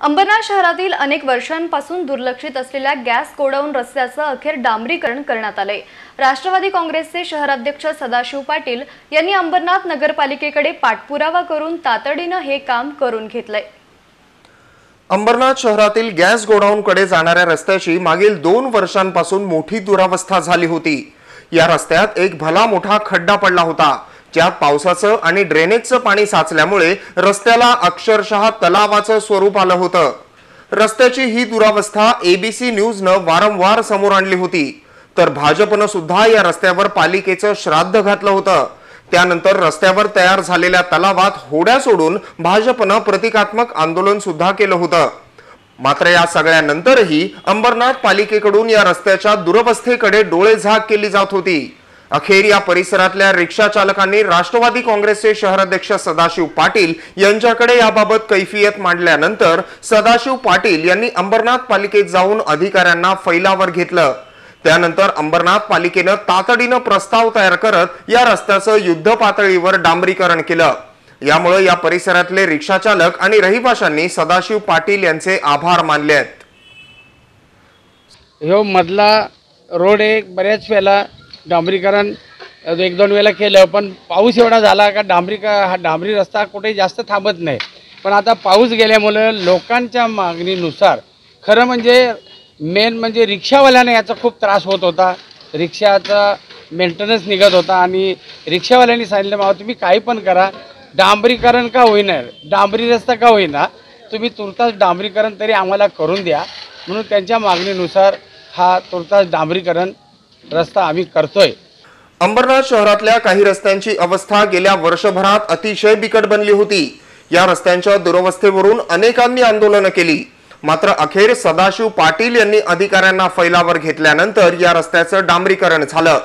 अंबरनाथ शहरातील अनेक वर्षांपासून दुर्लक्षित असलेल्या गॅस गोडाऊन रस्त्याचं अखेर डांबरीकरण करण्यात आलंय. राष्ट्रवादी काँग्रेसचे शहराध्यक्ष सदाशिव पाटील यांनी अंबरनाथ नगरपालिकेकडे पाठपुरावा करून तातडीनं हे काम करून घेतलंय. अंबरनाथ शहरातील गॅस गोडाऊनकडे जाणाऱ्या रस्त्याची मागील दोन वर्षांपासून मोठी दुरावस्था झाली होती. या रस्त्यात एक भला मोठा खड्डा पडला होता. ज्यात पावसाचं आणि ड्रेनेजचं पाणी साचल्यामुळे रस्त्याला अक्षरशः तलावाचं स्वरूप आलं होतं. रस्त्याची ही दुरावस्था एबीसी न्यूजनं वारंवार समोर आणली होती. तर भाजपनं सुद्धा या रस्त्यावर पालिकेचं श्राद्ध घातलं होतं. त्यानंतर रस्त्यावर तयार झालेल्या तलावात होड्या सोडून भाजपनं प्रतिकात्मक आंदोलन सुद्धा केलं होतं. मात्र या सगळ्यानंतरही अंबरनाथ पालिकेकडून या रस्त्याच्या दुरवस्थेकडे डोळे झाक केली जात होती. अखेर या परिसरातल्या रिक्षा चालकांनी राष्ट्रवादी काँग्रेसचे शहराध्यक्ष सदाशिव पाटील यांच्याकडे याबाबत कैफियत मांडल्यानंतर सदाशिव पाटील यांनी अंबरनाथ पालिकेत जाऊन अधिकाऱ्यांना फैलावर घेतलं. त्यानंतर अंबरनाथ पालिकेनं तातडीनं प्रस्ताव तयार करत या रस्त्याचं युद्ध पातळीवर डांबरीकरण केलं. यामुळे या परिसरातले रिक्षाचालक आणि रहिवाशांनी सदाशिव पाटील यांचे आभार मानले आहेत ह्यो मधला रोड एक बऱ्याच वेळेला डांबरीकरण एक दोन वेळेला केलं पण पाऊस एवढा झाला का डांबरीका हा डांबरी रस्ता कुठे जास्त थांबत नाही. पण आता पाऊस गेल्यामुळं लोकांच्या मागणीनुसार खरं म्हणजे मेन म्हणजे रिक्षावाल्याने याचा खूप त्रास होत होता. रिक्षाचा मेंटेनन्स निघत होता आणि रिक्षावाल्यांनी सांगितलं मावा तुम्ही काही पण करा. डांबरीकरण का होईना? डांबरी रस्ता का होईना? तुम्ही तुर्तास डांबरीकरण तरी आम्हाला करून द्या. म्हणून त्यांच्या मागणीनुसार हा तुर्तास डांबरीकरण रस्ता आम्ही करतोय. अंबरनाथ शहरातल्या काही रस्त्यांची अवस्था गेल्या वर्षभरात अतिशय बिकट बनली होती. या रस्त्यांच्या दुरवस्थेवरून अनेकांनी आंदोलनं केली. मात्र अखेर सदाशिव पाटील यांनी अधिकाऱ्यांना फैलावर घेतल्यानंतर या रस्त्याचं डांबरीकरण झालं.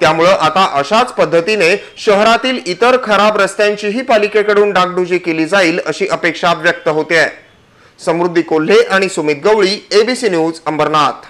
त्यामुळं आता अशाच पद्धतीने शहरातील इतर खराब रस्त्यांचीही पालिकेकडून डागडुजी केली जाईल अशी अपेक्षा व्यक्त होते समृद्धी कोल्हे आणि सुमित गवळी एबीसी न्यूज अंबरनाथ.